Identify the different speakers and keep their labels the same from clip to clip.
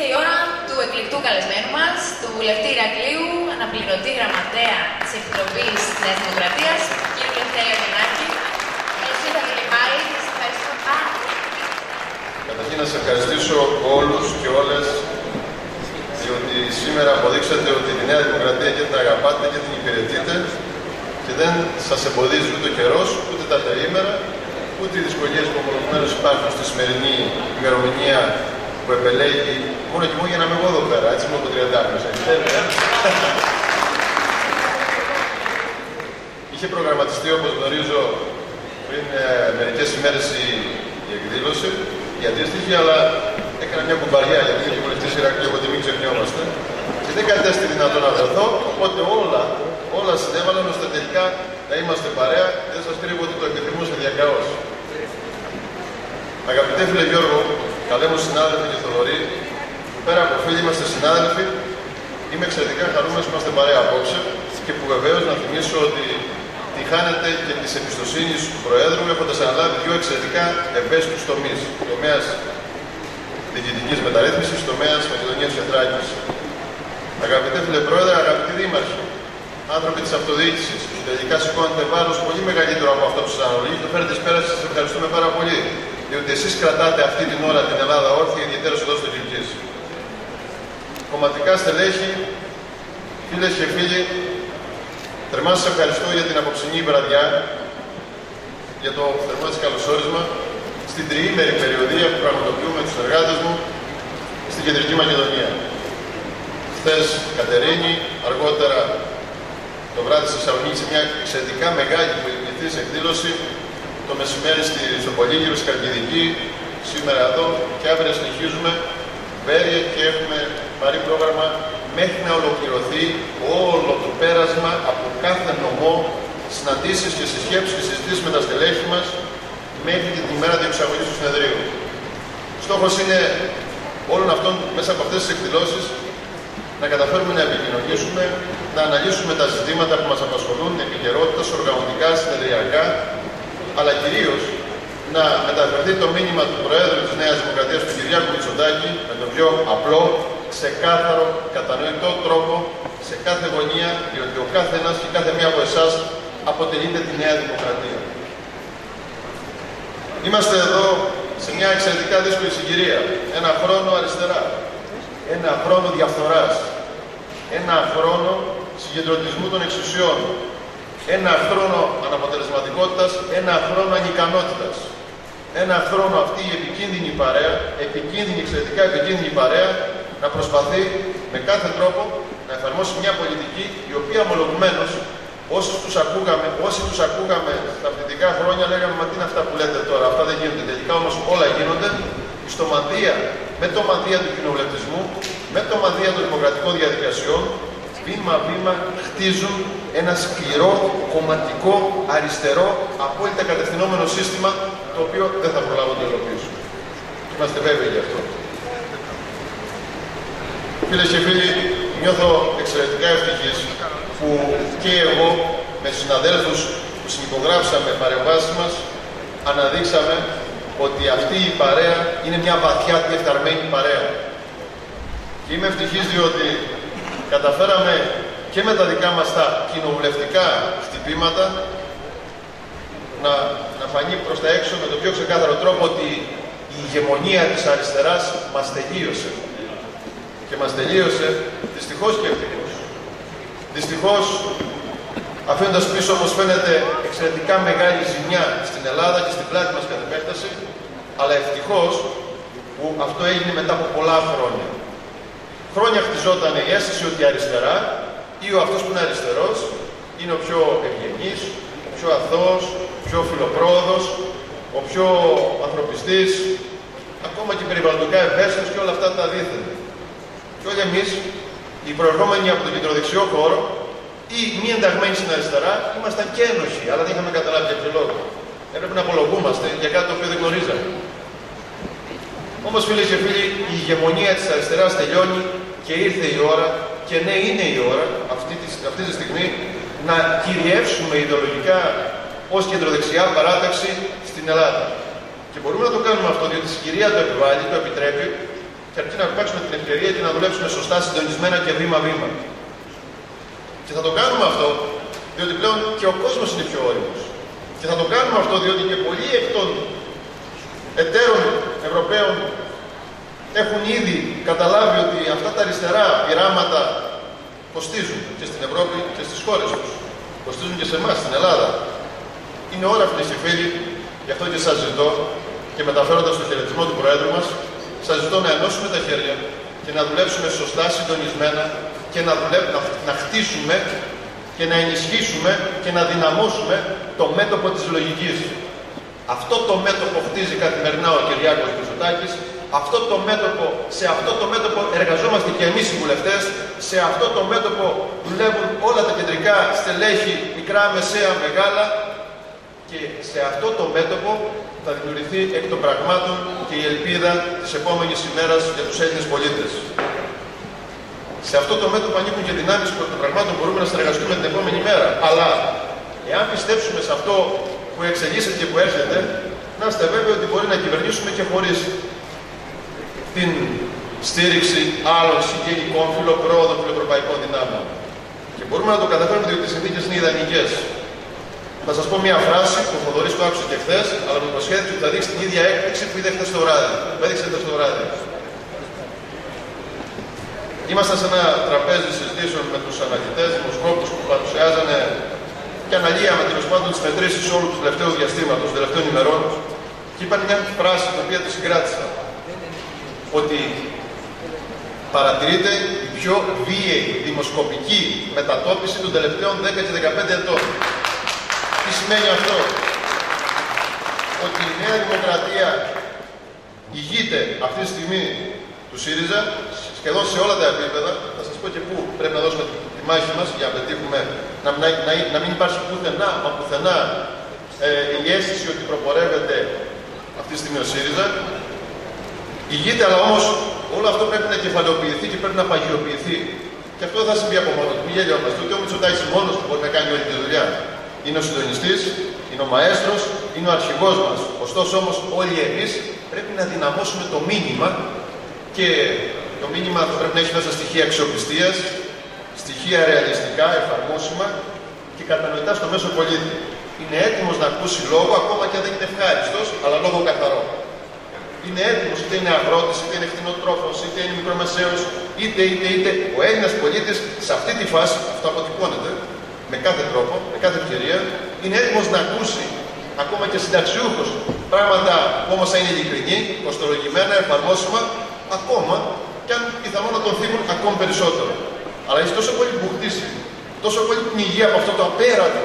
Speaker 1: ήρθε η ώρα του εκλεκτού καλεσμένου μας, του βουλευτή Ηρακλείου, αναπληρωτή γραμματέα της Επιτροπής της Νέας Δημοκρατίας, κ. Λευτέρη Αγενάκη. Καλώς ήρθατε και πάλι. Σας ευχαριστώ πάρα πολύ.
Speaker 2: Καταρχήν να σας ευχαριστήσω όλους και όλες διότι σήμερα αποδείξατε ότι τη Νέα Δημοκρατία και την αγαπάτε και την υπηρετείτε και δεν σας εμποδίζει ούτε ο καιρός, ούτε τα τριήμερα, ούτε οι δυσκολίες που ομολογουμένως υπάρχουν στη σημερινή ημερομηνία που επελέγει μόνο και μόνο για να είμαι εγώ εδώ πέρα, έτσι μόνο το 30 ε; Είχε προγραμματιστεί, όπως γνωρίζω, πριν ε, μερικές ημέρες η, η εκδήλωση, η αντίστοιχη, αλλά έκανα μια κουμπαριά γιατί είναι και βουλευτής Ηρακλείου, οπότε μην ξεχνιόμαστε. Και δεν κατέστη δυνατόν να βρεθώ, οπότε όλα, όλα συνέβαλαν ώστε τελικά να είμαστε παρέα και δεν σας κρύβω ότι το επιθυμούσα διακαώς. Αγαπητέ φίλε Γιώργο, καλέ μου συνάδελφοι και Θοδωρή, που πέρα από φίλοι είμαστε συνάδελφοι, είμαι εξαιρετικά χαρούμενος που είμαστε παρέα απόψε και που βεβαίως να θυμίσω ότι τη χάνετε και της εμπιστοσύνης του Προέδρου έχοντας αναλάβει δύο εξαιρετικά ευαίσθητους τομείς. Τομέας διοικητικής μεταρρύθμισης, τομέας Μακεδονίας και Θράκη. Αγαπητέ φίλε Πρόεδρε, αγαπητοί δήμαρχοι, άνθρωποι της αυτοδιοίκησης, που τελικά σηκώνετε βάρος πολύ μεγαλύτερο από αυτό που σας αναλογεί, το φέρετε πέρα, σας ευχαριστούμε πάρα πολύ. Διότι εσείς κρατάτε αυτή την ώρα την Ελλάδα όρθια, ιδιαίτερα εδώ στο Κυρκή. Κομματικά στελέχη, φίλες και φίλοι, θερμά σας ευχαριστώ για την απόψινή βραδιά, για το θερμά σας καλωσόρισμα στην τριήμερη περιοδία που πραγματοποιούμε τους εργάτες μου στην Κεντρική Μακεδονία. Χθες Κατερίνη, αργότερα το βράδυ στη Θεσσαλονίκη σε μια εξαιρετικά μεγάλη πολυπληθή εκδήλωση το μεσημέρι στη, στο Πολύγυρο, στη Καρκιδική, σήμερα εδώ και αύριο συνεχίζουμε Βέρεια και έχουμε πάρει πρόγραμμα μέχρι να ολοκληρωθεί όλο το πέρασμα από κάθε νομό, συναντήσεις και συσκέψεις και συζητήσεις με τα στελέχη μας μέχρι και τη μέρα διεξαγωγής του συνεδρίου. Στόχος είναι όλων αυτών μέσα από αυτές τις εκδηλώσεις να καταφέρουμε να επικοινωνήσουμε, να αναλύσουμε τα ζητήματα που μας απασχολούν, επικαιρότητα, οργανωτικά, συνεδριακά, αλλά κυρίως να μεταφερθεί το μήνυμα του Προέδρου της Νέας Δημοκρατίας, του Κυριάκου Μητσοτάκη, με τον πιο απλό, ξεκάθαρο, κατανοητό τρόπο, σε κάθε γωνία, διότι ο κάθε ένας και κάθε μία από εσάς αποτελείται τη Νέα Δημοκρατία. Είμαστε εδώ σε μια εξαιρετικά δύσκολη συγκυρία. Ένα χρόνο αριστερά. Ένα χρόνο διαφθοράς. Ένα χρόνο συγκεντρωτισμού των εξουσιών. Ένα χρόνο αναποτελεσματικότητας. Ένα χρόνο ανικανότητας. Ένα χρόνο αυτή η επικίνδυνη παρέα, επικίνδυνη, εξαιρετικά επικίνδυνη παρέα, να προσπαθεί με κάθε τρόπο να εφαρμόσει μια πολιτική η οποία ομολογουμένως Όσοι τους ακούγαμε, όσοι τους ακούγαμε στα φοιτητικά χρόνια λέγαμε «Μα τι είναι αυτά που λέτε τώρα, αυτά δεν γίνονται». Τελικά όμως όλα γίνονται στο μανδύα, με το μανδύα του κοινοβουλευτισμού, με το μανδύα των δημοκρατικών διαδικασιών, βήμα-βήμα χτίζουν ένα σκληρό, κομματικό, αριστερό, απόλυτα κατευθυνόμενο σύστημα, το οποίο δεν θα προλάβω να το υλοποιήσω. Είμαστε βέβαιοι γι' αυτό. Φίλες και φίλοι, νιώθω εξαιρετικά ευτυχής που και εγώ με τους συναδέλφους που συνυπογράψαμε παρεμβάσεις μας αναδείξαμε ότι αυτή η παρέα είναι μια βαθιά διεφθαρμένη παρέα. Και είμαι ευτυχής διότι καταφέραμε και με τα δικά μας τα κοινοβουλευτικά χτυπήματα να, να φανεί προς τα έξω με το πιο ξεκάθαρο τρόπο ότι η ηγεμονία της αριστεράς μας τελείωσε. Και μας τελείωσε δυστυχώς και ευτυχώς. Δυστυχώς, αφήνοντας πίσω όπως φαίνεται εξαιρετικά μεγάλη ζημιά στην Ελλάδα και στην πλάτη μας κατ' επέκταση, αλλά ευτυχώς που αυτό έγινε μετά από πολλά χρόνια. Χρόνια χτιζόταν η αίσθηση ότι αριστερά ή ο αυτός που είναι αριστερός είναι ο πιο ευγενής, ο πιο αθώος, ο πιο φιλοπρόοδος, ο πιο ανθρωπιστής, ακόμα και περιβαλλοντικά ευαίσθητος και όλα αυτά τα δίθεν. Και όλοι εμείς οι προερχόμενοι από τον κεντροδεξιό χώρο ή μη ενταγμένοι στην αριστερά, ήμασταν και ένοχοι, αλλά δεν είχαμε καταλάβει για ποιο λόγο. Έπρεπε να απολογούμαστε για κάτι το οποίο δεν γνωρίζαμε. Όμως, φίλες και φίλοι, η ηγεμονία της αριστεράς τελειώνει και ήρθε η ώρα, και ναι, είναι η ώρα αυτή τη, αυτή τη στιγμή να κυριεύσουμε ιδεολογικά ως κεντροδεξιά παράταξη στην Ελλάδα. Και μπορούμε να το κάνουμε αυτό, διότι η συγκυρία το επιβάλλει, το επιτρέπει, Και αρκεί να αρπάξουμε την ευκαιρία και να δουλέψουμε σωστά, συντονισμένα και βήμα-βήμα. Και θα το κάνουμε αυτό, διότι πλέον και ο κόσμος είναι πιο όριμος. Και θα το κάνουμε αυτό, διότι και πολλοί εκ των εταίρων Ευρωπαίων έχουν ήδη καταλάβει ότι αυτά τα αριστερά πειράματα κοστίζουν και στην Ευρώπη και στις χώρες τους. Κοστίζουν και σε εμάς στην Ελλάδα. Είναι ώρα, φίλε και φίλοι, γι' αυτό και σας ζητώ και μεταφέροντας το χαιρετισμό του Προέδρου μας, σας ζητώ να ενώσουμε τα χέρια και να δουλέψουμε σωστά, συντονισμένα και να, δουλέψουμε, να, χτίσουμε και να ενισχύσουμε και να δυναμώσουμε το μέτωπο της λογικής. Αυτό το μέτωπο χτίζει καθημερινά ο Κυριάκος Μητσοτάκης, αυτό το μέτωπο, σε αυτό το μέτωπο εργαζόμαστε και εμείς οι βουλευτές, σε αυτό το μέτωπο δουλεύουν όλα τα κεντρικά στελέχη, μικρά, μεσαία, μεγάλα και σε αυτό το μέτωπο θα δημιουργηθεί εκ των πραγμάτων και η ελπίδα της επόμενης ημέρας για τους Έλληνες πολίτες. Σε αυτό το μέτωπο ανήκουν και δυνάμεις που εκ των πραγμάτων μπορούμε να συνεργαστούμε την επόμενη μέρα. Αλλά εάν πιστέψουμε σε αυτό που εξελίσσεται και που έρχεται, να είστε βέβαιοι ότι μπορεί να κυβερνήσουμε και χωρίς την στήριξη άλλων συγγενικών φιλοπρόοδων φιλοευρωπαϊκών δυνάμεων. Και μπορούμε να το καταφέρουμε διότι οι συνθήκες είναι ιδανικές. Θα σας πω μια φράση που ο Θοδωρή το άκουσε και χθες, αλλά με υποσχέθηκε ότι θα δείξει την ίδια έκπληξη που είδε χθες το βράδυ. Που έδειξε χθες το βράδυ. Ήμασταν σε ένα τραπέζι συζητήσεων με τους αναλυτές, δημοσκόπους που παρουσιάζανε και αναλύαμε τέλος πάντων τις μετρήσεις όλου του τελευταίου διαστήματος, των τελευταίων ημερών. Και είπαν μια φράση την οποία τη συγκράτησα ότι παρατηρείται η πιο βίαιη δημοσκοπική μετατόπιση των τελευταίων 10 και 15 ετών. Τι σημαίνει αυτό; Ότι η Νέα Δημοκρατία ηγείται αυτή τη στιγμή του ΣΥΡΙΖΑ σχεδόν σε όλα τα επίπεδα. Θα σας πω και πού πρέπει να δώσουμε τη μάχη μας για να πετύχουμε να, να, να, να μην υπάρχει πουθενά, μα πουθενά ε, η αίσθηση ότι προπορεύεται αυτή τη στιγμή ο ΣΥΡΙΖΑ ηγείται, αλλά όμως όλο αυτό πρέπει να κεφαλαιοποιηθεί και πρέπει να παγιοποιηθεί. Και αυτό δεν θα συμβεί από μόνος του. Μην γελιόμαστε. Ούτε ο Μητσοτάκης μόνος που μπορεί να κάνει όλη τη δουλειά. Είναι ο συντονιστής, είναι ο μαέστρος, είναι ο αρχηγός μας. Ωστόσο όμως όλοι εμείς πρέπει να δυναμώσουμε το μήνυμα και το μήνυμα θα πρέπει να έχει μέσα στοιχεία αξιοπιστίας, στοιχεία ρεαλιστικά, εφαρμόσιμα και κατανοητά στο μέσο πολίτη. Είναι έτοιμος να ακούσει λόγο ακόμα και αν δεν είναι ευχάριστος, αλλά λόγο καθαρό είναι έτοιμος, είτε είναι αγρότης, είτε είναι κτηνοτρόφος, είτε είναι μικρομεσαίος, είτε, είτε, είτε ο Έλληνας πολίτης σε αυτή τη φάση, αυτό αποτυπώνεται με κάθε τρόπο, με κάθε ευκαιρία, είναι έτοιμος να ακούσει ακόμα και συνταξιούχος πράγματα που όμως θα είναι ειλικρινή, κοστολογημένα, εφαρμόσιμα, ακόμα και αν πιθανόν να τον θύμουν ακόμη περισσότερο. Αλλά έχεις τόσο πολύ μπουχτίσει, τόσο πολύ πνιγεί από αυτό το απέραντο,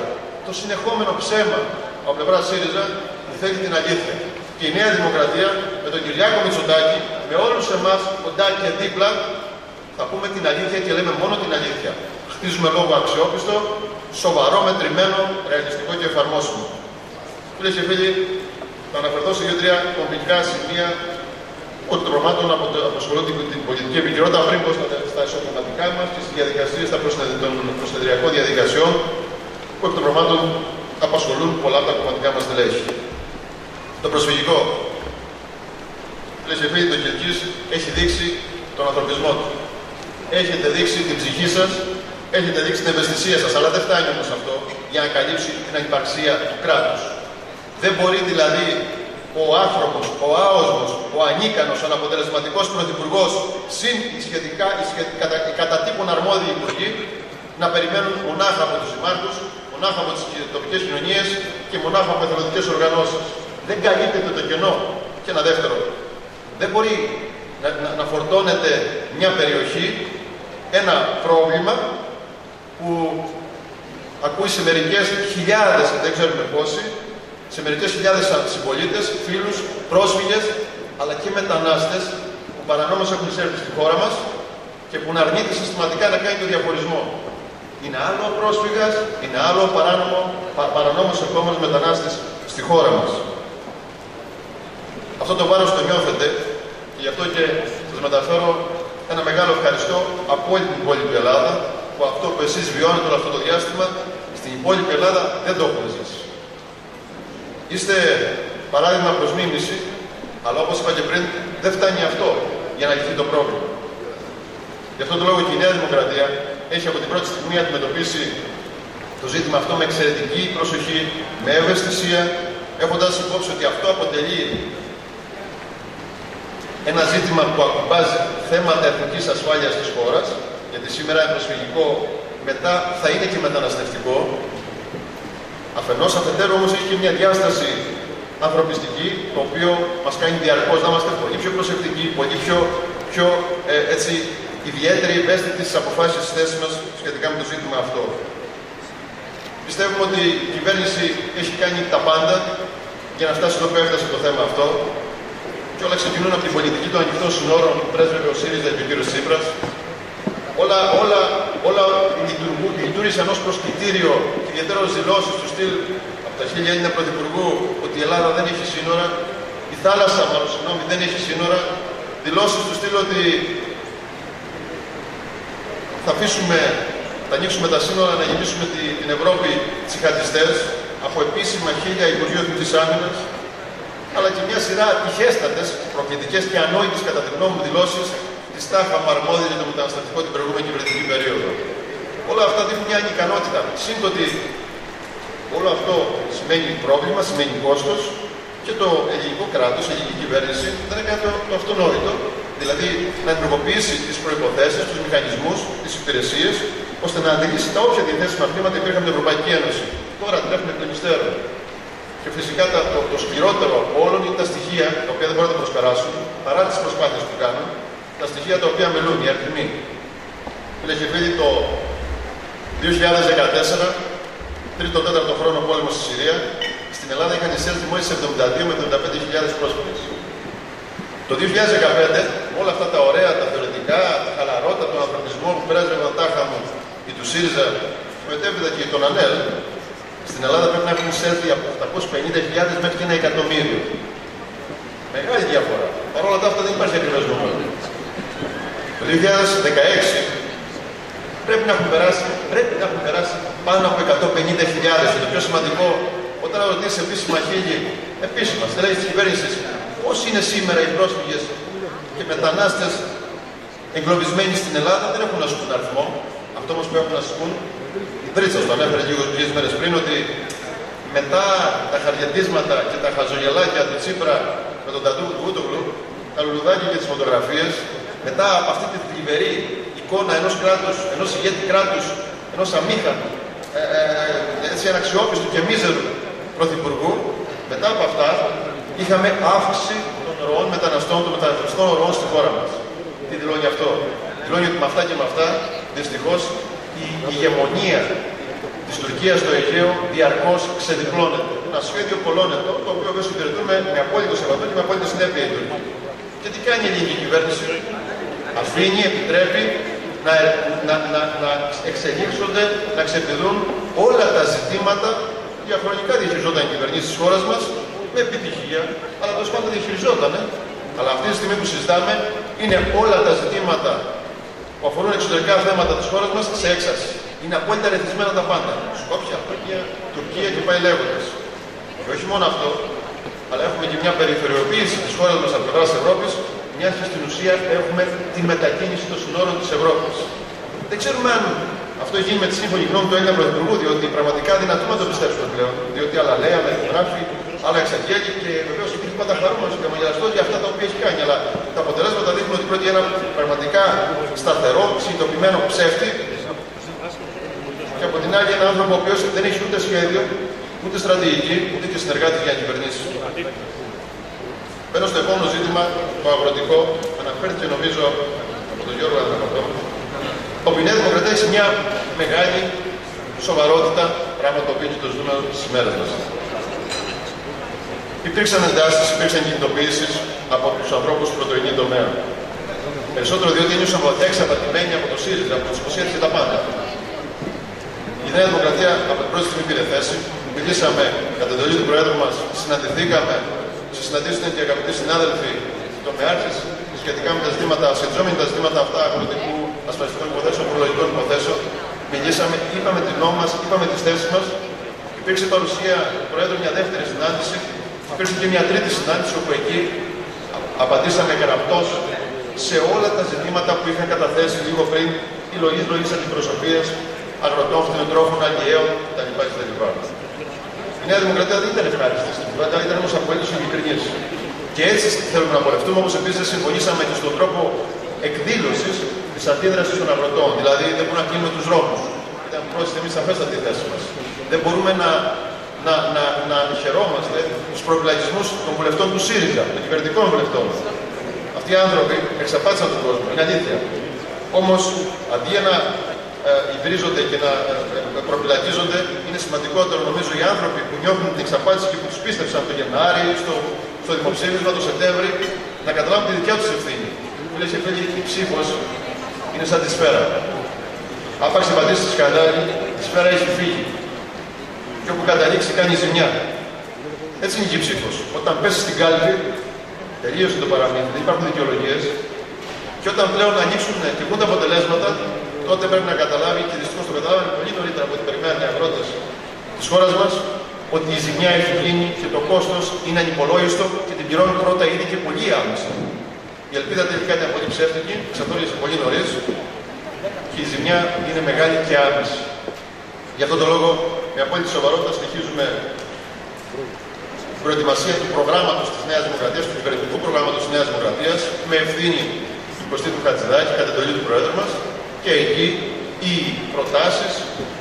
Speaker 2: το συνεχόμενο ψέμα από πλευρά ΣΥΡΙΖΑ που θέλει την αλήθεια και η Νέα Δημοκρατία με τον Κυριάκο Μητσοτάκη, με όλους εμάς κοντά και δίπλα, θα πούμε την αλήθεια και λέμε μόνο την αλήθεια. Χτίζουμε λόγο αξιόπιστο, σοβαρό, μετρημένο, ρεαλιστικό και εφαρμόσιμο. Φίλες και φίλοι, θα αναφερθώ σε δύο-τρία κομβικά σημεία των τρομάτων από το, απασχολούν την, την πολιτική επικαιρότητα πριν πω στα, στα εσωτερικά μας και στις διαδικασίες των προστατηριακών διαδικασιών που εκ των προμάτων απασχολούν πολλά από τα κομματικά μας τελέχη. Το προσφυγικό. Φίλε και το Κυρκής έχει δείξει τον ανθρωπισμό του. Έχετε δείξει την ψυχή σας, έχετε δείξει την ευαισθησία σας, αλλά δεν φτάνει όμως αυτό για να καλύψει την ανυπαρξία του κράτους. Δεν μπορεί δηλαδή ο άνθρωπος, ο άοσμος, ο ανίκανος, ο αναποτελεσματικός πρωθυπουργός, συν οι σχετικά, οι σχετικά, κατά, οι κατά τύπων αρμόδιοι υπουργοί, να περιμένουν μονάχα από τους δημάρχου, μονάχα από τις τοπικές κοινωνίες και μονάχα από εθελοντικές οργανώσεις δεν καλύπτεται το κενό. Και ένα δεύτερο, δεν μπορεί να, να, να φορτώνεται μια περιοχή ένα πρόβλημα που ακούει σε μερικές χιλιάδες, δεν ξέρουμε πόσοι, σε μερικές χιλιάδες συμπολίτες, φίλους, πρόσφυγες, αλλά και μετανάστες που παρανόμως έχουν εισέλθει στη χώρα μας και που να αρνείται συστηματικά να κάνει το διαχωρισμό. Είναι άλλο ο πρόσφυγας, είναι άλλο ο παράνομο, πα, παρανόμως ερχόμενος μετανάστης στη χώρα μας. Αυτό το βάρος το νιώθετε και γι' αυτό και σας μεταφέρω ένα μεγάλο ευχαριστώ από όλη την υπόλοιπη Ελλάδα που αυτό που εσείς βιώνετε όλο αυτό το διάστημα στην υπόλοιπη Ελλάδα δεν το έχουν ζήσει. Είστε παράδειγμα προς μίμηση, αλλά όπως είπα και πριν δεν φτάνει αυτό. για να λυθεί το πρόβλημα. Γι' αυτόν τον λόγο και η Νέα Δημοκρατία έχει από την πρώτη στιγμή αντιμετωπίσει το ζήτημα αυτό με εξαιρετική προσοχή, με ευαισθησία, έχοντας υπόψη ότι αυτό αποτελεί ένα ζήτημα που ακουμπάζει θέματα εθνικής ασφάλειας της χώρας, γιατί σήμερα είναι προσφυγικό, μετά θα είναι και μεταναστευτικό. Αφενός, αφετέρου όμως έχει και μια διάσταση ανθρωπιστική, το οποίο μας κάνει διαρκώς να είμαστε πολύ πιο προσεκτικοί, πολύ πιο, πιο ε, έτσι, ιδιαίτερη ευαίσθητη στις αποφάσεις της θέσης μας σχετικά με το ζήτημα αυτό. Πιστεύουμε ότι η κυβέρνηση έχει κάνει τα πάντα για να φτάσει εδώ που έφτασε το θέμα αυτό. Και όλα ξεκινούν από την πολιτική των ανοιχτών συνόρων που πρέσβευε ο ΣΥΡΙΖΑ και ο κ. Τσίπρας. Όλα, όλα, όλα λειτουργήσαν ως προσκυτήριο και ιδιαίτερος δηλώσεις του στυλ από τα χίλια Έλληνα Πρωθυπουργού ότι η Ελλάδα δεν έχει σύνορα, η θάλασσα, μάλλον συγγνώμη, δεν έχει σύνορα. Δηλώσεις του στυλ ότι θα αφήσουμε, θα ανοίξουμε τα σύνορα να γεμίσουμε την Ευρώπη τσιχατιστές από επίσημα χίλια Υπουργείου Εθνικής Άμυνας, αλλά και μια σειρά ατυχέστατε, προκλητικές και ανόητες κατά τη γνώμη μου δηλώσεις της ΤΑΧΑ αρμόδια για το μεταναστευτικό την προηγούμενη κυβερνητική περίοδο. Όλα αυτά δείχνουν μια ανικανότητα. Σύντομα ότι όλο αυτό σημαίνει πρόβλημα, σημαίνει κόστος και το ελληνικό κράτος, η ελληνική κυβέρνηση δεν έκανε το, το αυτονόητο, δηλαδή να ενεργοποιήσει τις προποθέσει, τους μηχανισμούς, τις υπηρεσίες, ώστε να αντιλήσει τα όποια διαθέσιμα χρήματα υπήρχαν με την Ευρωπαϊκή Ένωση. Τώρα τρέχουμε εκ των υστέρων. Και φυσικά το, το σκληρότερο από όλων είναι τα στοιχεία τα οποία δεν μπορούν να προσπεράσουν, παρά τις προσπάθειες που κάνουν, τα στοιχεία τα οποία μιλούν, οι αριθμοί. Φίλε το 2014, τρίτο-τέταρτο χρόνο πόλεμο στη Συρία, στην Ελλάδα είχαν εισέλθει μόλις 72 με 75.000 πρόσφυγες. Το 2015, όλα αυτά τα ωραία, τα θεωρητικά, τα χαλαρότητα, τον ανθρωπισμό που πρέσβευαν τάχα μου ή του ΣΥΡΙΖΑ, μετέπειτα και τον ΑΝΕΛ, στην Ελλάδα πρέπει να έχουν εισέλθει από 850.000 μέχρι και ένα εκατομμύριο. Μεγάλη διαφορά. Παρ' όλα αυτά δεν υπάρχει ακριβές νούμερο. Το 2016 πρέπει να έχουν περάσει, πρέπει να έχουν περάσει πάνω από 150.000. Και το πιο σημαντικό, όταν ρωτήσει επίσημα χίλιοι, επίσημα, στελέχη της κυβέρνησης, όσοι είναι σήμερα οι πρόσφυγες και μετανάστες εγκλωβισμένοι στην Ελλάδα, δεν έχουν να σου πούν αριθμό. Αυτό όμως που έχουν να σου πούν, Βρίτσα το ανέφερε λίγο λίγε μέρες πριν, ότι μετά τα χαριατίσματα και τα χαζογελάκια του Τσίπρα με τον Ταντού του Ούτογλου, τα λουλουδάκια και τις φωτογραφίες, μετά από αυτή τη θλιβερή εικόνα ενός κράτους, ενός ηγέτη κράτους, ενός αμήχανου, ε, ε, ε, έτσι αναξιόπιστου και μίζερου πρωθυπουργού, μετά από αυτά είχαμε αύξηση των ροών μεταναστών, των μεταναστευτικών ροών στη χώρα μας. Τι δηλώνει αυτό; Δηλώνει ότι με αυτά και με αυτά δυστυχώς η ηγεμονία της Τουρκίας στο Αιγαίο διαρκώς ξεδιπλώνεται. Ένα σχέδιο πολλώνετο, το οποίο δεν συντηρητούμε με απόλυτο σεβασμό και με απόλυτη συνέπεια η Τουρκία. Και τι κάνει η ελληνική κυβέρνηση, αφήνει, επιτρέπει να, να, να, να εξελίξονται, να ξεπηδούν όλα τα ζητήματα διαχρονικά διαχειριζόταν η κυβερνήση της χώρας μας με επιτυχία, αλλά τέλος πάντων διαχειριζόταν. Αλλά αυτή τη στιγμή που συζητάμε είναι όλα τα ζητήματα που αφορούν εξωτερικά θέματα της χώρας μας σε έξαρση. Είναι απόλυτα ρεθισμένα τα πάντα. Σκόπια, Τουρκία, Τουρκία και πάει λέγοντας. Και όχι μόνο αυτό, αλλά έχουμε και μια περιφερειοποίηση της χώρας μας από πλευράς Ευρώπης, μια και στην ουσία έχουμε τη μετακίνηση των συνόρων της Ευρώπης. Δεν ξέρουμε αν αυτό γίνει με τη σύμφωνη γνώμη του Έλληνα Πρωθυπουργού, διότι πραγματικά δυνατόν να το πιστέψουμε πλέον. Διότι άλλα λέει, άλλα γράφει, άλλα εξαγγέλει και βεβαίως υπήρχε πάντα χαρούμενο και χαμογελαστό για αυτά τα οποία έχει κάνει. Αλλά τα αποτελέσματα δείχνουν ότι πρόκειται ένα πραγματικά σταθερό, συνειδητοποιημένο ψεύτη και από την άλλη ένα άνθρωπο ο οποίος δεν έχει ούτε σχέδιο, ούτε στρατηγική, ούτε και συνεργάτη για κυβερνήσεις. Μπαίνω στο επόμενο ζήτημα, το αγροτικό, αναφέρθηκε νομίζω από τον Γιώργο Αδραπατό, όπου η Νέα Δημοκρατία έχει μια μεγάλη σοβαρότητα, πράγμα το οποίο και το ζητούμε στι μέρε μα. Υπήρξαν εντάσεις, υπήρξαν κινητοποιήσεις από τους ανθρώπους του πρωτοεινή τομέα. Περισσότερο διότι ένιωσαν βαθιά εξαπατημένοι από το ΣΥΡΙΖΑ, που τους υποσχέθηκε τα πάντα. Η Νέα Δημοκρατία από την πρώτη στιγμή πήρε θέση. Μιλήσαμε κατά εντολή του Προέδρου μας, συναντηθήκαμε, σε συναντήσει και αγαπητοί συνάδελφοι τομεάρχε σχετικά με τα ζητήματα, σχετιζόμενοι τα ζητήματα αυτά αγροτικού, ασφαλιστικών υποθέσεων, προλογικών υποθέσεων. Μιλήσαμε, είπαμε την νόμη μας, είπαμε τις θέσεις μας. Υπήρξε παρουσία του Προέδρου μια δεύτερη συνάντηση. Υπήρξε και μια τρίτη συνάντηση όπου εκεί απαντήσαμε γραπτός σε όλα τα ζητήματα που είχαν καταθέσει λίγο πριν οι λογείς λογείς αντιπροσωπείες αγροτών, φτηνοτρόφων, αγγιαίων κτλ. Η Νέα Δημοκρατία δεν ήταν ευχάριστη στην κουβέντα, ήταν όμως απολύτω ειλικρινής. Και έτσι θέλουμε να πορευτούμε, όμω επίσης συμφωνήσαμε και στον τρόπο εκδήλωσης της αντίδρασης των αγροτών. Δηλαδή δεν μπορούμε να κλείνουμε τους δρόμους. Ήταν πρόσθετη εμεί σαφέστατη θέση μας. Δεν μπορούμε να, να, να, να χαιρόμαστε του προβλαγισμού των βουλευτών του ΣΥΡΙΖΑ, των κυβερνητικών βουλευτών. Αυτοί οι άνθρωποι εξαπάτησαν τον κόσμο. Είναι αλήθεια. Όμως αντί να ε, υβρίζονται και να ε, προπυλακίζονται, είναι σημαντικότερο νομίζω οι άνθρωποι που νιώθουν την εξαπάτηση και που τους πίστεψαν το Γενάρη, στο, στο δημοψήφισμα, το Σεπτέμβρη, να καταλάβουν τη δικιά τους ευθύνη. Που λέει και η ψήφος είναι σαν τη σφαίρα. Άπαξ πατήσει της σκανδάλη, η σφαίρα έχει φύγει. Και όπου καταλήξει κάνει ζημιά. Έτσι είναι και η ψήφος. Όταν πέσει στην κάλπη, τελείωσε το παραμύθι, δεν υπάρχουν δικαιολογίες. Και όταν πλέον ανοίξουν και βγουν τα αποτελέσματα, τότε πρέπει να καταλάβει και δυστυχώς το καταλάβει πολύ νωρίτερα από ό,τι περιμένουν οι αγρότες της χώρας μας ότι η ζημιά έχει γίνει και το κόστος είναι ανυπολόγιστο και την πληρώνουν πρώτα ήδη και πολύ άμεσα. Η ελπίδα τελικά είναι πολύ ψεύτικη, ξαφνίασε πολύ νωρίς και η ζημιά είναι μεγάλη και άμεση. Γι' αυτόν τον λόγο, με απόλυτη σοβαρότητα, συνεχίζουμε την προετοιμασία του προγράμματος της Νέας Δημοκρατίας, του κυβερνητικού προγράμματος της Νέας Δημοκρατίας, με ευθύνη του Κωστή Χατζηδάκη, κατά εντολή του Προέδρου μας, και εκεί οι προτάσεις,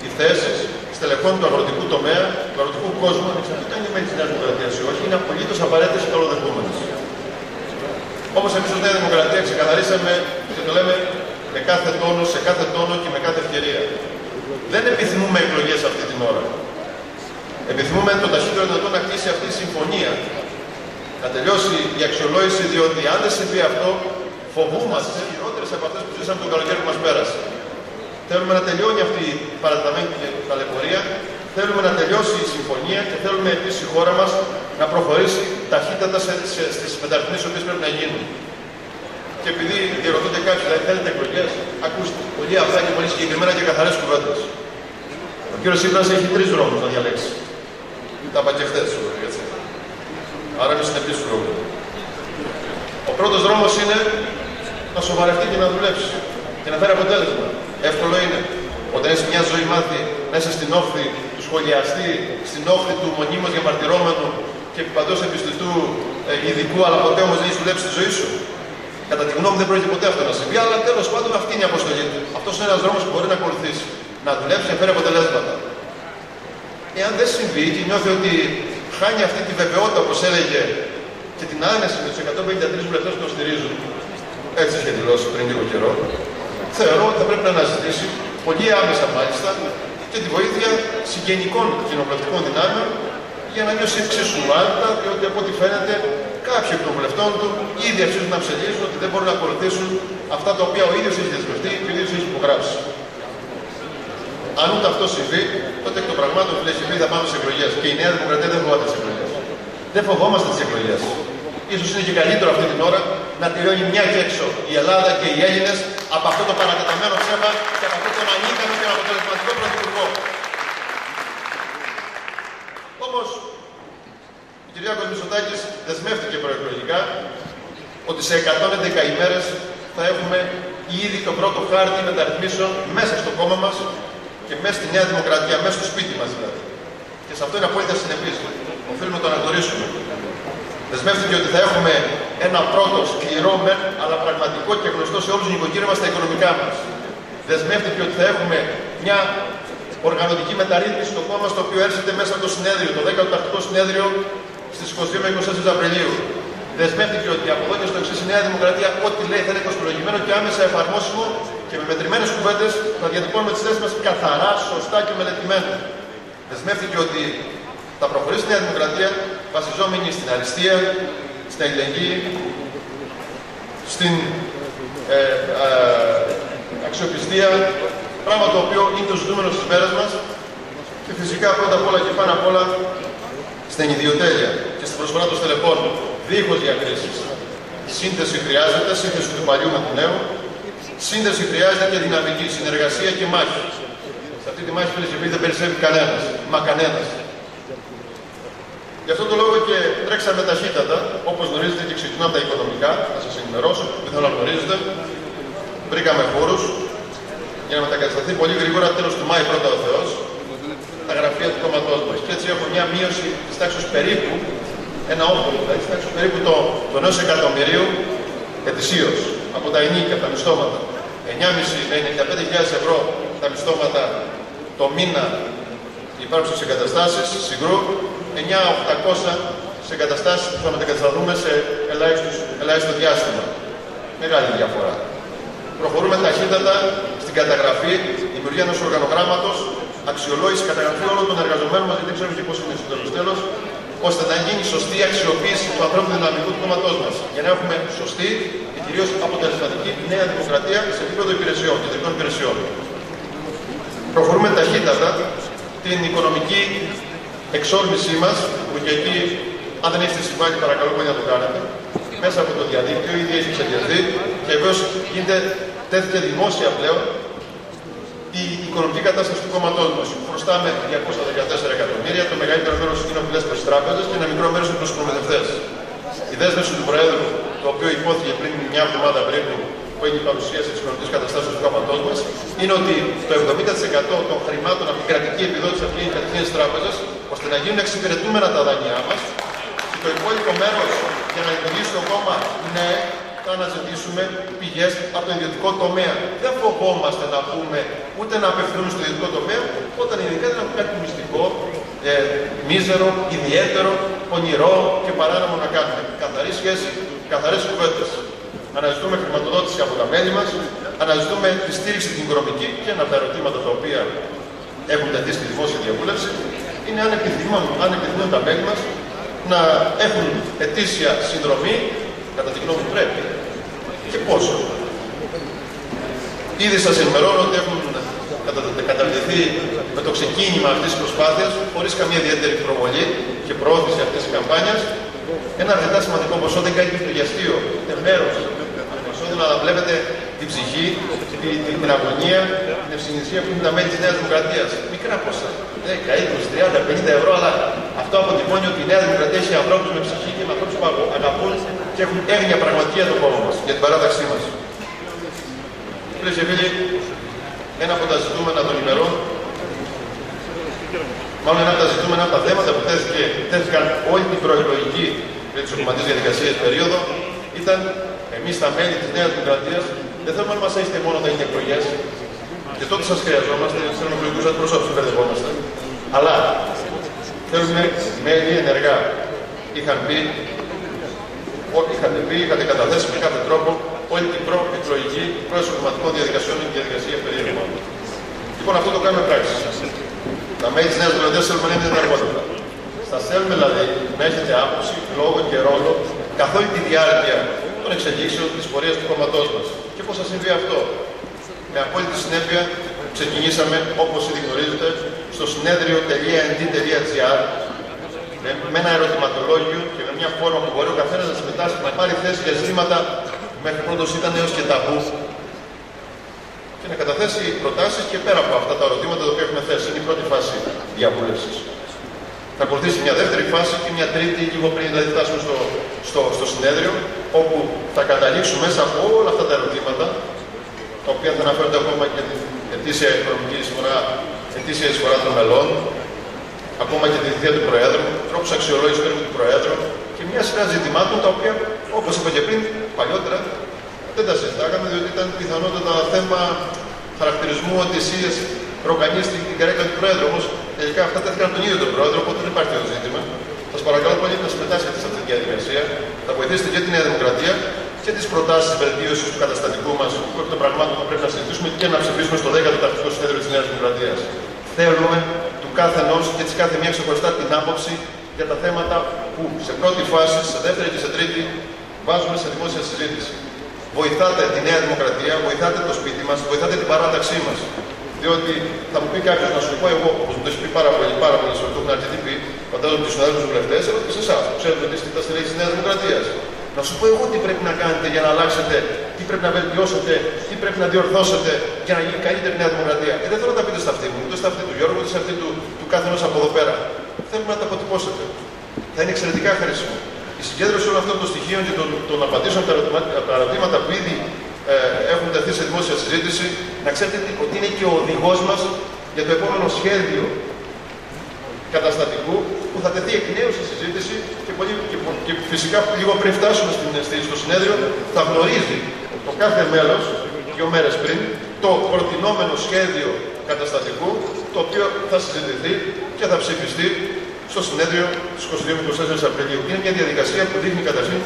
Speaker 2: οι θέσεις στελεχών του αγροτικού τομέα, του αγροτικού κόσμου, ανεξαρτήτω είναι με τη Νέα Δημοκρατία ή όχι, είναι απολύτως απαραίτητες και καλοδεχούμενες. Όμω εμείς ως Νέα Δημοκρατία ξεκαθαρίσαμε και το λέμε με κάθε τόνο, σε κάθε τόνο και με κάθε ευκαιρία. Δεν επιθυμούμε εκλογές αυτή την ώρα. Επιθυμούμε το ταχύτερο δυνατό να κλείσει αυτή η συμφωνία, να τελειώσει η αξιολόγηση, διότι αν δεν συμβεί αυτό, φοβούμαστε χειρότερες από αυτές που ζήσαμε τον καλοκαίρι που μας πέρασε. Θέλουμε να τελειώνει αυτή η παραταμένη ταλαιπωρία, θέλουμε να τελειώσει η συμφωνία και θέλουμε επίσης η χώρα μας να προχωρήσει ταχύτατα στις μεταρρυθμίσεις που πρέπει να γίνουν. Και επειδή διαρωτούνται κάποιοι, δηλαδή θέλετε εκλογές, ακούστε πολύ απλά και πολύ συγκεκριμένα και καθαρές κουβέντες. Ο κύριος Σύπρα έχει τρεις δρόμους να διαλέξει. Τα είπα και χθε, έτσι. Άρα είναι συνεπεί Ο πρώτος δρόμος είναι να σοβαρευτεί και να δουλέψει και να φέρει αποτέλεσμα. Εύκολο είναι. Όταν έχεις μια ζωή μάθει μέσα στην όχθη του σχολιαστή, στην όχθη του μονίμως διαμαρτυρόμενου και παντός επιστητού ε, ειδικού, αλλά ποτέ όμως δεν έχεις δουλέψει τη ζωή σου. Κατά τη γνώμη μου δεν πρόκειται ποτέ αυτό να συμβεί, αλλά τέλος πάντων αυτή είναι η αποστολή του. Αυτός είναι ένας δρόμος που μπορεί να ακολουθήσει. Να δουλέψει και να φέρει αποτελέσματα. Εάν δεν συμβεί και νιώθει ότι χάνει αυτή τη βεβαιότητα, όπως έλεγε, και την άνεση με τους 153 βουλευτές που τον στηρίζουν, έτσι είχε δηλώσει πριν λίγο καιρό, θεωρώ ότι θα πρέπει να αναζητήσει πολύ άμεσα μάλιστα και τη βοήθεια συγγενικών κοινοβουλευτικών δυνάμεων για να νιώσει εξίσου μάλιστα, διότι από ό,τι φαίνεται κάποιοι εκ των βουλευτών του ήδη αρχίζουν να ψελίζουν ότι δεν μπορούν να ακολουθήσουν αυτά τα οποία ο ίδιος έχει δεσμευτεί και ο ίδιο έχει υπογράψει. Αν ούτε αυτό συμβεί, τότε εκ των πραγμάτων λέει και θα πάμε σε εκλογές. Και η Νέα Δημοκρατία δεν φοβάται τις εκλογές. Δεν φοβόμαστε τις εκλογές. Ίσως είναι και καλύτερο αυτή την ώρα να τελειώνει μια και έξω η Ελλάδα και οι Έλληνες από αυτό το παρακαταμένο ψέμα και από αυτό τον ανίκανο και αποτελεσματικό πρωθυπουργό. Όμως, η κυρία Κοσμισοτάκης δεσμεύτηκε προεκλογικά ότι σε 111 ημέρες θα έχουμε ήδη το πρώτο χάρτη μεταρρυθμίσεων μέσα στο κόμμα μας και μέσα στη Νέα Δημοκρατία, μέσα στο σπίτι μας δηλαδή. Και σε αυτό είναι απόλυτα συνεπής. Οφείλουμε να το αναγνωρίσουμε. Δεσμεύτηκε ότι θα έχουμε ένα πρώτο σκληρό μεν, αλλά πραγματικό και γνωστό σε όλους τους νοικοκύρες μας τα οικονομικά μας. Δεσμεύτηκε ότι θα έχουμε μια οργανωτική μεταρρύθμιση στο κόμμα στο οποίο έρχεται μέσα το συνέδριο, το 10ο αρχικό συνέδριο στις 22 με 24 Απριλίου. Δεσμεύτηκε ότι από εδώ και στο εξής η Νέα Δημοκρατία ό,τι λέει θα είναι κοστολογημένο και άμεσα εφαρμόσιμο και με μετρημένε κουβέντες θα διατυπώνουμε τις θέσεις μας καθαρά, σωστά και μελετημένα. Δεσμεύτηκε ότι θα προχωρήσει η Νέα Δημοκρατία βασιζόμενη στην αριστεία, στην αλληλεγγύη, στην ε, ε, αξιοπιστία, πράγμα το οποίο είναι το ζητούμενος στις μέρες μας και φυσικά πρώτα απ' όλα και πάνω απ' όλα στην ιδιοτέλεια και στην προσφορά των στελεχών, δίχως διακρίσεις. Σύνθεση χρειάζεται, σύνθεση του παλιού με του νέου, σύνθεση χρειάζεται και δυναμική, συνεργασία και μάχη. Σε αυτή τη μάχη, φίλες και φίλοι, δεν περισσεύει κανένας, μα κανένας. Γι' αυτόν τον λόγο και τρέξαμε ταχύτατα, όπως γνωρίζετε και ξεκινάμε τα οικονομικά, θα σας ενημερώσω, που θέλω να γνωρίζετε. Βρήκαμε χώρους για να μετακατασταθεί πολύ γρήγορα τέλος του Μάη πρώτα ο Θεός τα γραφεία του κόμματός μας. Και έτσι έχουμε μια μείωση της τάξης περίπου, ένα όφελο δηλαδή, της τάξης περίπου το, το ενός εκατομμυρίου ετησίως από τα ενίκια, τα μισθώματα. 9,5 με 95.000 ευρώ τα μισθώματα το μήνα υπάρχουν σε εγκαταστάσεις συγκρού, 9.800 σε εγκαταστάσεις που θα μετακατασταθούμε σε ελάχιστος διάστημα. Μεγάλη διαφορά. Προχωρούμε ταχύτατα στην καταγραφή, δημιουργία ενός οργανογράμματος, αξιολόγηση, καταγραφή όλων των εργαζομένων μας, γιατί ξέρουμε και πώς είναι στο τέλος τέλος, ώστε να γίνει σωστή αξιοποίηση του ανθρώπινου δυναμικού του κόμματός μας. Για να έχουμε σωστή και κυρίως αποτελεσματική νέα δημοκρατία σε επίπεδο υπηρεσιών, κεντρικών υπηρεσιών. Προχωρούμε ταχύτατα την οικονομική εξόρμησή μας, που και εκεί, αν δεν έχετε συμβάλει, παρακαλώ να το κάνετε, μέσα από το διαδίκτυο, ήδη έχει εξαγγελθεί και βεβαίως γίνεται τέθηκε δημόσια πλέον η οικονομική κατάσταση του κόμματός μας. Χρωστάμε 214 εκατομμύρια, το μεγαλύτερο μέρος είναι οφειλέ προς τις τράπεζες και ένα μικρό μέρος προ του προμηθευτέ. Η δέσμευση του Προέδρου, το οποίο υπόθηκε πριν μια εβδομάδα περίπου, που έγινε η παρουσίαση της οικονομική κατάσταση του κόμματός μας, είναι ότι το 70% των χρημάτων από την κρατική επιδότηση θα πηγαίνει κατευθείαν στι τράπεζε, ώστε να γίνουν εξυπηρετούμενα τα δάνειά μας. Και το υπόλοιπο μέρος για να λειτουργήσει το κόμμα, ναι, θα αναζητήσουμε πηγές από τον ιδιωτικό τομέα. Δεν φοβόμαστε να πούμε ούτε να απευθυνούμε στο ιδιωτικό τομέα, όταν ειδικά δεν έχουμε κάτι μυστικό, ε, μίζερο, ιδιαίτερο, πονηρό και παράνομο να κάνουμε. Καθαρή σχέση, καθαρές κουβέντες. Αναζητούμε χρηματοδότηση από τα μέλη μας, αναζητούμε τη στήριξη την οικονομική και ένα από τα ερωτήματα τα οποία έχουν τεθεί στη δημόσια διαβούλευση είναι αν επιθυμούν, αν επιθυμούν τα μέλη μας να έχουν ετήσια συνδρομή Κατά τη γνώμη μου πρέπει. Και πόσο. Ήδη σας ενημερώνω ότι έχουν καταβληθεί με το ξεκίνημα αυτής της προσπάθειας, χωρίς καμία ιδιαίτερη προβολή και προώθηση αυτής της καμπάνιας, ένα αρκετά σημαντικό ποσό δεν κάνει το γιαστείο, είναι μέρος να βλέπετε την ψυχή, την, την αγωνία, την ευσυνησία που είναι τα μέλη της Νέας Δημοκρατίας. Μικρά ποσά. 10, 20, 30, 50 ευρώ, αλλά αυτό αποτυπώνει ότι η Νέα Δημοκρατία έχει ανθρώπους με ψυχή και με ανθρώπους που αγαπούν και έχουν έγνοια πραγματική για το κόμμα μας, για την παράταξή μας. Φίλες και φίλοι, ένα από τα ζητούμενα των ημερών, μάλλον ένα από τα ζητούμενα από τα θέματα που τέθηκε, τέθηκαν όλη την προεκλογική για τις οκομματικέ διαδικασίες περίοδο, ήταν εμείς τα μέλη της Νέας Δημοκρατίας δεν θέλουμε να μας έχετε μόνο τα είναι εκλογές, και τότε σας χρειαζόμαστε, θέλουμε εκλογικούς αντιπροσώπου, δεν μπερδευόμαστε. Αλλά θέλουμε μέλη ενεργά. Είχαν πει ό,τι είχατε πει, είχατε καταθέσει με κάθε τρόπο όλη την προεκλογική προεσωματικών διαδικασιών και διαδικασία περίεργων. Λοιπόν, αυτό το κάνουμε πράξη. Τα μέλη της Νέας Δημοκρατίας θέλουμε να είναι ενεργότερα. Σα θέλουμε δηλαδή να έχετε άποψη, λόγο και ρόλο καθ' όλη τη διάρκεια των εξελίξεων της πορείας του κόμματός μας. Και πώς θα συμβεί αυτό; Με απόλυτη συνέπεια ξεκινήσαμε, όπως ήδη γνωρίζετε, στο συνέδριο.nd.gr με ένα ερωτηματολόγιο και με μια φόρμα που μπορεί ο καθένας να συμμετάσχει, να πάρει θέση για ζητήματα που μέχρι πρώτος ήταν έως και ταμπού και να καταθέσει προτάσεις και πέρα από αυτά τα ερωτήματα τα οποία έχουμε θέσει. Είναι η πρώτη φάση διαβούλευσης. Θα ακολουθήσει μια δεύτερη φάση και μια τρίτη, λίγο πριν δηλαδή φτάσουμε στο, στο, στο συνέδριο, όπου θα καταλήξουμε μέσα από όλα αυτά τα ερωτήματα, τα οποία θα αναφέρονται ακόμα και την ετήσια οικονομική εισφορά, ετήσια εισφορά των μελών, ακόμα και τη θητεία του Προέδρου, τρόπους αξιολόγησης του του Προέδρου και μια σειρά ζητημάτων τα οποία, όπως είπα και πριν, παλιότερα δεν τα συζητάγαμε, διότι ήταν πιθανότατα θέμα χαρακτηρισμού ότι εσύ προκανεί την καρέκλα του Πρόεδρου. Όμως τελικά αυτά τέθηκαν από τον ίδιο τον Πρόεδρο, οπότε δεν υπάρχει άλλο ζήτημα. Σας παρακαλώ πολύ να συμμετάσχετε σε αυτή τη διαδικασία. Θα βοηθήσετε και τη Νέα Δημοκρατία και τις προτάσεις βελτίωσης του καταστατικού μας, που των πραγμάτων που πρέπει να συζητήσουμε και να ψηφίσουμε στο 10ο Τακτικό Συνέδριο της Νέας Δημοκρατίας. Θέλουμε του κάθε ενός και της κάθε μία ξεχωριστά την άποψη για τα θέματα που σε πρώτη φάση, σε δεύτερη και σε τρίτη βάζουμε σε δημόσια συζήτηση. Βοηθάτε τη Νέα Δημοκρατία, βοηθάτε το σπίτι μας, βοηθάτε την παράταξή μας. Διότι θα μου πει κάποιος να σου πω εγώ, όπως μου το έχει πει πάρα πολύ, πάρα πολύ σε αυτό που έχει πει, φαντάζομαι του συναδέλφους βουλευτές, εγώ και σε εσάς που ξέρετε ότι είστε τα στελέχη της Νέας Δημοκρατίας. Να σου πω εγώ τι πρέπει να κάνετε για να αλλάξετε, τι πρέπει να βελτιώσετε, τι πρέπει να διορθώσετε για να γίνει καλύτερη Νέα Δημοκρατία. Και δεν θέλω να τα πείτε στα αυτή μου, ούτε στα αυτή του Γιώργου, ούτε στα αυτή του, του κάθε ενός από εδώ πέρα. Θέλουμε να τα αποτυπώσετε. Θα είναι εξαιρετικά χρήσιμο. Η συγκέντρωση όλων αυτών των στοιχείων και των, των απαντήσεων τα ερωτήματα που ήδη ε, έχουν τεθεί σε δημόσια συζήτηση, να ξέρετε ότι είναι και ο οδηγός μας για το επόμενο σχέδιο καταστατικού που θα τεθεί εκ νέου στη συζήτηση και, πολύ, και, και φυσικά λίγο πριν φτάσουμε στην, στο συνέδριο θα γνωρίζει το κάθε μέλος δύο μέρες πριν το προτινόμενο σχέδιο καταστατικού το οποίο θα συζητηθεί και θα ψηφιστεί στο συνέδριο στις 22 με 24 Απριλίου. Είναι μια διαδικασία που δείχνει καταρχήν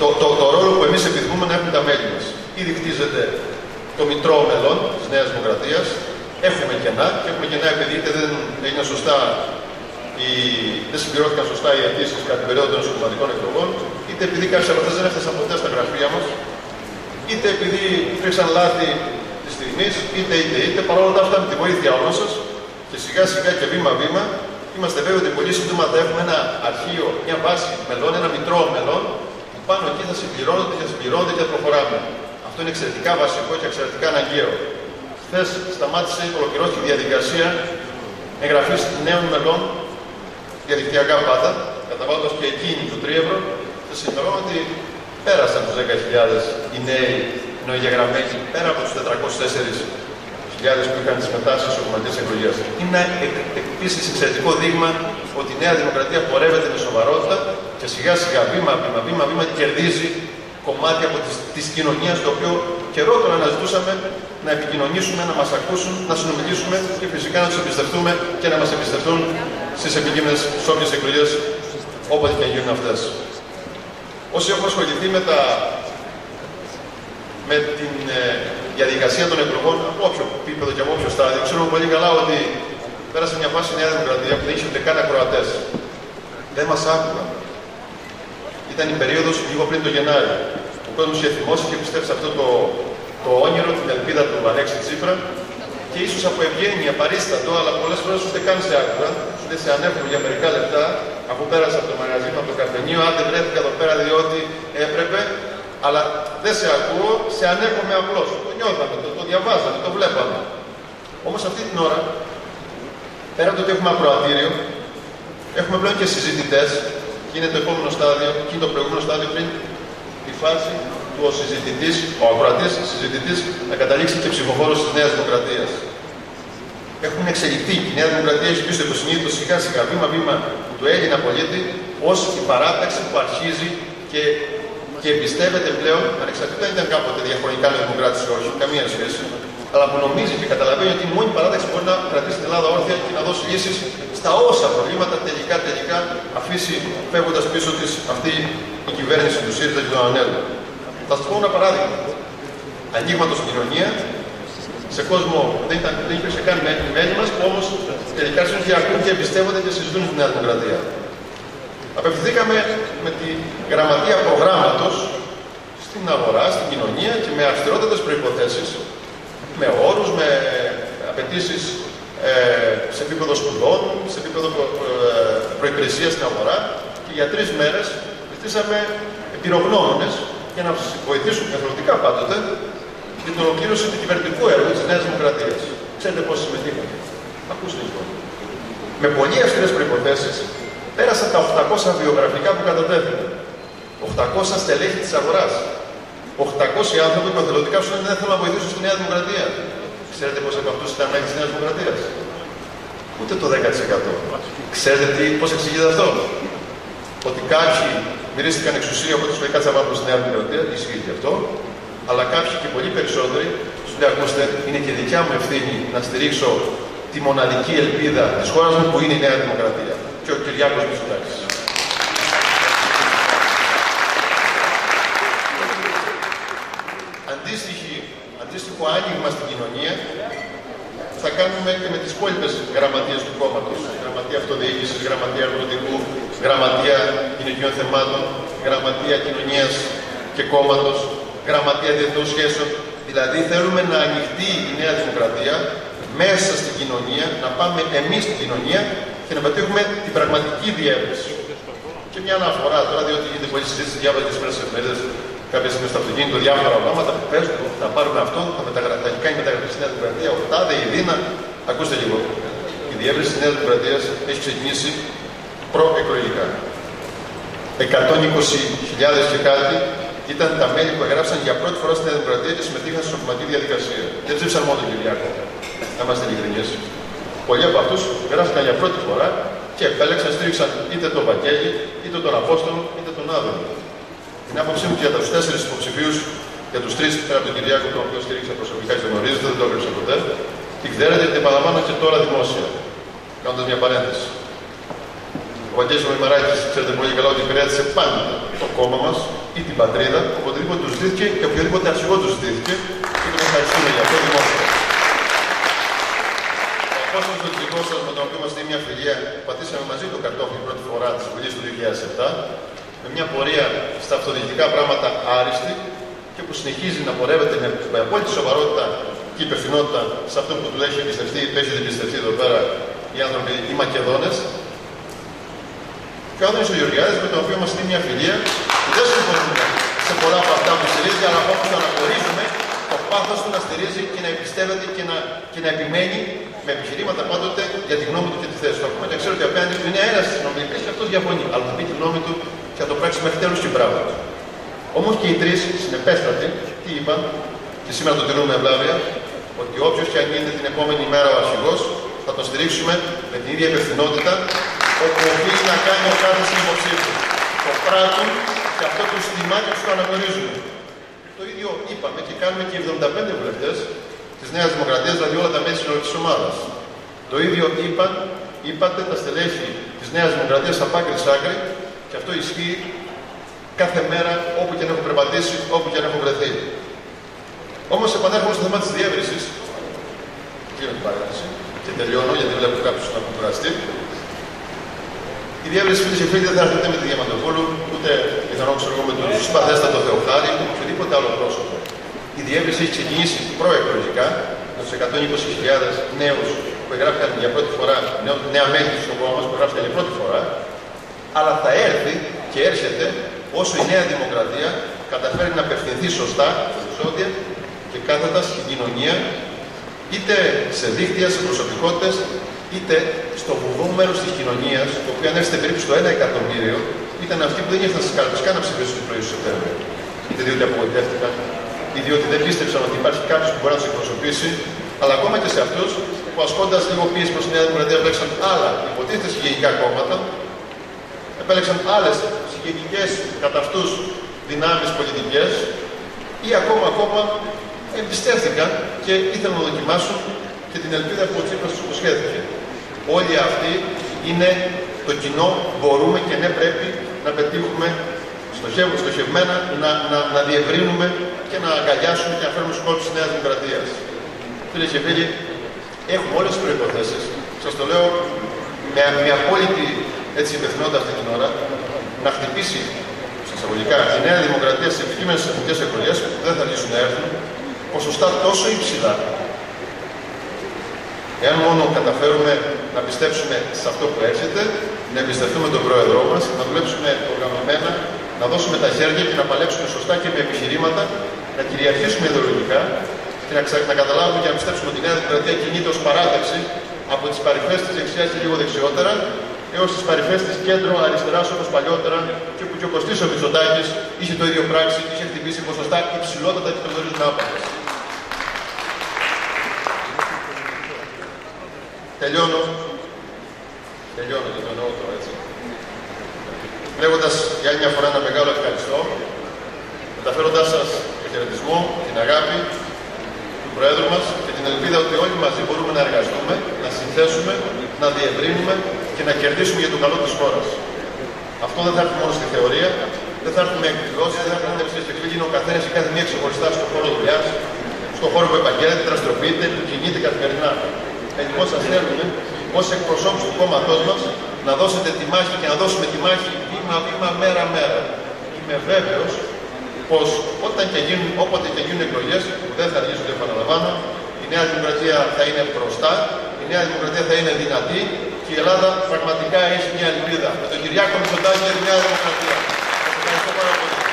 Speaker 2: το, το, το, ρόλο που εμείς επιθυμούμε να έχουν τα μέλη μας. Ήδη χτίζεται το μητρό μελών της Νέας Δημοκρατίας. Έχουμε κενά και έχουμε κενά επειδή είτε δεν έγιναν σωστά οι, δεν συμπληρώθηκαν σωστά οι αιτήσει κατά την περίοδο των εσωτερικών εκλογών, είτε επειδή κάποιες από αυτές δεν έφτασαν ποτέ στα γραφεία μας, είτε επειδή υπήρξαν λάθη της στιγμής, είτε είτε είτε. Παρόλα αυτά, με τη βοήθεια όλων σας και σιγά σιγά και βήμα-βήμα, είμαστε βέβαιοι ότι πολύ σύντομα θα έχουμε ένα αρχείο, μια βάση μελών, ένα μητρό μελών, που πάνω εκεί θα συμπληρώνονται και συμπληρώνονται και θα προχωράμε. Αυτό είναι εξαιρετικά βασικό και εξαιρετικά αναγκαίο. Χθες σταμάτησε, ολοκληρώθηκε η διαδικασία εγγραφής νέων μελών διαδικτυακά πάντα, καταβάλλοντας και εκείνη το τρίευρο, θα συμφωνώ ότι πέρασαν τους 10.000 οι νέοι νοηγεγραμμένοι πέρα από τους 404.000 που είχαν συμμετάσχει στις κομματικέ εκλογές. Είναι επίσης εξαιρετικό δείγμα ότι η Νέα Δημοκρατία πορεύεται με σοβαρότητα και σιγά σιγά βήμα, βήμα, βήμα, βήμα κερδίζει κομμάτι από τη κοινωνία το οποίο καιρό τον αναζητούσαμε να επικοινωνήσουμε, να μας ακούσουν, να συνομιλήσουμε και φυσικά να τους εμπιστευτούμε και να μας εμπιστευτούν στις επικείμενες όποιε εκλογές όποτε και γίνουν αυτές. Όσοι έχουν ασχοληθεί με, τα, με την ε, διαδικασία των εκλογών από όποιο επίπεδο και από όποιο στάδιο, ξέρουμε πολύ καλά ότι πέρασε μια φάση η Νέα Δημοκρατία που δεν είχε ούτε καν ακροατές. Δεν μας άκουγαν. Ήταν η περίοδος λίγο πριν το Γενάρη. Ο κόσμος είχε θυμώσει και πιστεύει σε αυτό το, το όνειρο, την ελπίδα του Αλέξη Τσίπρα και ίσως από ευγένεια παρίστατο, αλλά πολλές φορές ούτε καν σε άκουγα, δεν σε ανέφερε για μερικά λεπτά, αφού πέρασα από το μαγαζί μου, από το καφενείο, αν δεν βρέθηκα εδώ πέρα διότι έπρεπε, αλλά δεν σε ακούω, σε ανέχομαι απλώς. Το νιώθαμε, το, το διαβάζαμε, το βλέπαμε. Όμως αυτή την ώρα, πέρα από το ότι έχουμε ακροατήριο, έχουμε πλέον και συζητητές, και είναι το επόμενο στάδιο, και είναι το προηγούμενο στάδιο πριν τη φάση του ο συζητητής, ο ακροατής συζητητής, να καταλήξει και ψηφοφόρος της Νέας Δημοκρατίας. Έχουν εξελιχθεί. Η Νέα Δημοκρατία έχει πει στο υποσυνείδητο σιγά σιγά, βήμα-βήμα του Έλληνα πολίτη, ως η παράταξη που αρχίζει και, και εμπιστεύεται πλέον, ανεξαρτήτως αν ήταν κάποτε διαχρονικά με δημοκράτη ή όχι, καμία σχέση, αλλά που νομίζει και καταλαβαίνει ότι η μόνη παράταξη μπορεί να κρατήσει την Ελλάδα όρθια και να δώσει λύσεις στα όσα προβλήματα τελικά, τελικά αφήσει φεύγοντας πίσω της αυτή η κυβέρνηση του ΣΥΡΙΖΑ και του ΑΝΕΛ. Θα σας πω ένα παράδειγμα. Ανοίγματο στην κοινωνία, σε κόσμο δεν, ήταν, δεν υπήρξε καν μέλη μας, όμως τελικά άρχισαν και ακούν και εμπιστεύονται και συζητούν στην Νέα Δημοκρατία. Απευθυνθήκαμε με τη γραμματεία προγράμματος στην αγορά, στην κοινωνία και με αυστηρότερε προποθέσει, με όρους, με απαιτήσεις ε, σε επίπεδο σπουδών, σε επίπεδο προ, ε, προπηρεσία στην αγορά και για τρεις μέρες ζητήσαμε πυρογνώμονε για να βοηθήσουν εθνοτικά πάντοτε για την ολοκλήρωση του κυβερνητικού έργου της Νέας Δημοκρατίας. Ξέρετε πώς συμμετείχαν. Ακούστε λοιπόν. Με πολύ αυστηρές προποθέσει πέρασαν τα 800 βιογραφικά που κατατέθηκαν. 800 στελέχη της αγοράς. 800 άνθρωποι που εθελοντικά σου δεν θέλουν να βοηθήσουν στη Νέα Δημοκρατία. Ξέρετε πώ από αυτούς ήταν μέλη της Νέας Δημοκρατίας; Ούτε το 10%. Ξέρετε πώς εξηγείται αυτό; Ότι κάποιοι μυρίστηκαν εξουσία από του Φεκάτσα Βάπρου στη Νέα Δημοκρατία, ισχύει και αυτό, αλλά κάποιοι και πολύ περισσότεροι σου λέει: Ακούστε, είναι και δικιά μου ευθύνη να στηρίξω τη μοναδική ελπίδα της χώρας μου που είναι η Νέα Δημοκρατία. Και ο Κυριάκος Μητσοτάκης. αντίστοιχο άνοιγμα στην κοινωνία θα κάνουμε και με τις υπόλοιπες γραμματείες του κόμματος. Γραμματεία Αυτοδιοίκησης, Γραμματεία Αγροτικού, Γραμματεία Κοινωνικών Θεμάτων, Γραμματεία Κοινωνίας και Κόμματος, Γραμματεία Διεθνών Σχέσεων. Δηλαδή θέλουμε να ανοιχτεί η Νέα Δημοκρατία μέσα στην κοινωνία, να πάμε εμείς στην κοινωνία και να πετύχουμε την πραγματική διεύρυνση. Και μια αναφορά τώρα, διότι γίνεται πολλή συζήτηση, διάβαζε τις μέρε εφημερίδες κάποια στιγμή στο αυτοκίνητο διάφορα ονόματα που παίζουν, θα πάρουμε αυτό, θα, μεταγρα... θα κάνει μεταγραφή στη Νέα Δημοκρατία, ο Τάδε, η Δίνα. Ακούστε λίγο. Η διεύρυνση της Νέας Δημοκρατίας έχει ξεκινήσει προεκλογικά. 120.000 και κάτι ήταν τα μέλη που εγγράψαν για πρώτη φορά στην Δημοκρατία και συμμετείχαν στη σωματική διαδικασία. Δεν ψήφισαν μόνο τον Κυριακό. Να είμαστε ειλικρινείς. Πολλοί από αυτούς γράφτηκαν για πρώτη φορά και επέλεξαν, στήριξαν είτε τον Βαγγέλη, είτε τον Απόστολο, είτε τον Άδωνη. Την άποψή μου και για τους τέσσερις υποψηφίους, για τους τρεις πέρα από τον Κυριάκο, τον οποίο στήριξα προσωπικά και γνωρίζετε, δεν το έγραψα ποτέ, την ξέρετε και την επαναλαμβάνω και τώρα δημόσια. Κάνοντας μια παρένθεση. Ο Βαγγέλης Μημαράκης, ξέρετε πολύ καλά ότι υπηρέτησε πάντα το κόμμα μας ή την πατρίδα, οποτεδήποτε τους ζητήθηκε και οποιοδήποτε αρχηγό τους ζητήθηκε και τον ευχαριστούμε για αυτό δημόσια. Ο Απόστολος δικό σα με τον οποίο είμαστε μια φιλία, πατήσαμε μαζί το καρτόφι πρώτη φορά της Βουλής του 2007, με μια πορεία στα αυτοδιοικητικά πράγματα άριστη και που συνεχίζει να πορεύεται με, με απόλυτη σοβαρότητα και υπευθυνότητα σε αυτό που του έχει εμπιστευτεί, του έχει εμπιστευτεί εδώ πέρα οι άνθρωποι, οι Μακεδόνες. Και ο Άδωνης ο Γεωργιάδης με τον οποίο μας είναι μια φιλία που δεν συμφωνούμε σε πολλά από αυτά που στηρίζει, αλλά όπως το αναγνωρίζουμε το πάθος του να στηρίζει και να εμπιστεύεται και να, και να επιμένει με επιχειρήματα πάντοτε για τη γνώμη του και τη θέση του. Ακόμα και ξέρω ότι απέναντι του είναι ένας συνομιλητής και αυτός διαφωνεί. Αλλά θα πει τη γνώμη του και θα το πράξει μέχρι τέλου και μπράβο. Όμως και οι τρεις συνεπέστατοι, τι είπαν, και σήμερα το τηρούμε ευλάβεια, ότι όποιος και αν είναι την επόμενη μέρα ο αρχηγός, θα τον στηρίξουμε με την ίδια υπευθυνότητα όπου οφείλει να κάνει ο κάθε υποψήφιος. Το πράττουν και αυτό τους τιμά και του αναγνωρίζουν. Το ίδιο είπαμε και κάνουμε και οι 75 βουλευτές της Νέας Δημοκρατίας, δηλαδή όλα τα μέλη της ομάδας. Το ίδιο είπαν, είπατε τα στελέχη της Νέας Δημοκρατίας από άκρη σ' άκρη και αυτό ισχύει κάθε μέρα όπου και αν έχω περπατήσει, όπου και αν έχω βρεθεί. Όμως επανέρχομαι στο θέμα της διεύρυνσης. Κλείνω την παρέμβαση και τελειώνω γιατί βλέπω κάποιου να έχουν κουραστεί. Η διεύρυνση φίλε και φίλοι δεν θα έρθει ούτε με τη Διαμαντοπούλου, ούτε πιθανόν ξέρω εγώ με τον συμπαθέστατο Θεοχάρη, ούτε με οποιοδήποτε άλλο πρόσωπο. Η διεύρυνση έχει ξεκινήσει προεκλογικά με τους 120.000 νέους που εγγράφηκαν για πρώτη φορά, νέα μέλη στο κόμμα μας που εγγράφηκαν για πρώτη φορά, αλλά θα έρθει και έρχεται όσο η Νέα Δημοκρατία καταφέρει να απευθυνθεί σωστά στα ζώδια και κάθετας στην κοινωνία, είτε σε δίκτυα, σε προσωπικότητες, είτε στο βουβό μέρο της κοινωνίας, το οποίο αν έρθετε περίπου στο 1 εκατομμύριο, ήταν αυτοί που δεν ήρθαν στις κάλπες καν να ψηφίσουν την πρωί του Σεπτέμβριο. Είτε διότι απογοητεύτηκαν, ή διότι δεν πίστεψαν ότι υπάρχει κάποιος που μπορεί να τους εκπροσωπήσει, αλλά ακόμα και σε αυτούς που ασκώντας λίγο πίεση προς τη Νέα Δημοκρατία επέλεξαν άλλα υποτίθεται συγγενικά κόμματα, επέλεξαν άλλες συγγενικές κατά αυτούς δυνάμεις πολιτικές ή ακόμα ακόμα εμπιστεύτηκαν και ήθελαν να δοκιμάσουν και την ελπίδα που ο Τσίπρας τους υποσχέθηκε. Όλοι αυτοί είναι το κοινό, μπορούμε και ναι πρέπει να πετύχουμε στοχεύουμε, στοχευμένα να, να, να διευρύνουμε και να αγκαλιάσουμε και να φέρουμε στους κόλπους της Νέας Δημοκρατίας. Φίλες και φίλοι, έχουμε όλες τις προϋποθέσεις. Σας το λέω με, με απόλυτη έτσι, υπευθυνότητα αυτή την ώρα, να χτυπήσει εισαγωγικά η Νέα Δημοκρατία σε επικείμενες εθνικές εκλογές που δεν θα αρχίσουν να έρθουν ποσοστά τόσο υψηλά. Εάν μόνο καταφέρουμε να πιστέψουμε σε αυτό που έρχεται, να εμπιστευτούμε τον πρόεδρό μας, να δουλέψουμε οργανωμένα, να δώσουμε τα χέρια και να παλέψουμε σωστά και με επιχειρήματα, να κυριαρχήσουμε ιδεολογικά και να, ξα... να καταλάβουμε και να πιστέψουμε ότι η Νέα Δημοκρατία κινείται ως παράταξη από τις παρυφές της δεξιάς και λίγο δεξιότερα έως τις παρυφές της κέντρο αριστεράς όπως παλιότερα και που και ο Κωστής ο Μητσοτάκης είχε το ίδιο πράξη και είχε χτυπήσει ποσοστά υψηλότατα και το γνωρίζουμε άπαντε. Τελειώνω. Τελειώνω και το εννοώ τώρα έτσι. Λέγοντας για άλλη μια φορά ένα μεγάλο ευχαριστώ, μεταφέροντάς σας το χαιρετισμό, την αγάπη του Προέδρου μας και την ελπίδα ότι όλοι μαζί μπορούμε να εργαστούμε, να συνθέσουμε, να διευρύνουμε και να κερδίσουμε για το καλό της χώρας. Αυτό δεν θα έρθει μόνο στη θεωρία, δεν θα έρθει με εκδηλώσεις, δεν θα έρθει με ψηφιακή εκκλήση. Είναι ο καθένας και κάθε μία ξεχωριστά στον χώρο δουλειάς, στον χώρο που επαγγέλλεται, δραστηριοποιείται, που κινείται καθημερινά. Λοιπόν, σας θέλουμε ω εκπροσώπους του κόμματός μας να δώσετε τη μάχη και να δώσουμε τη μάχη βήμα-βήμα, μέρα-μέρα. Είμαι βέβαιος πως όταν και γίνουν, όποτε και γίνουν εκλογές, που δεν θα αργήσουν, επαναλαμβάνω, η Νέα Δημοκρατία θα είναι μπροστά, η Νέα Δημοκρατία θα είναι δυνατή και η Ελλάδα πραγματικά έχει μια ελπίδα. Με τον Κυριάκο Μητσοτάκη και τη Νέα Δημοκρατία. Ευχαριστώ πάρα πολύ.